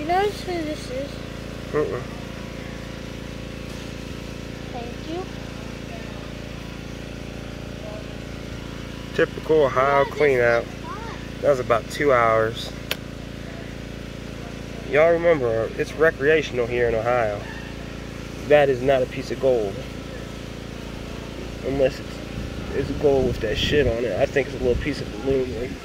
You knows who this is? Uh -uh. Thank you. Typical Ohio clean out. That was about two hours. Y'all remember, it's recreational here in Ohio. That is not a piece of gold. Unless it's, it's gold with that shit on it. I think it's a little piece of aluminum.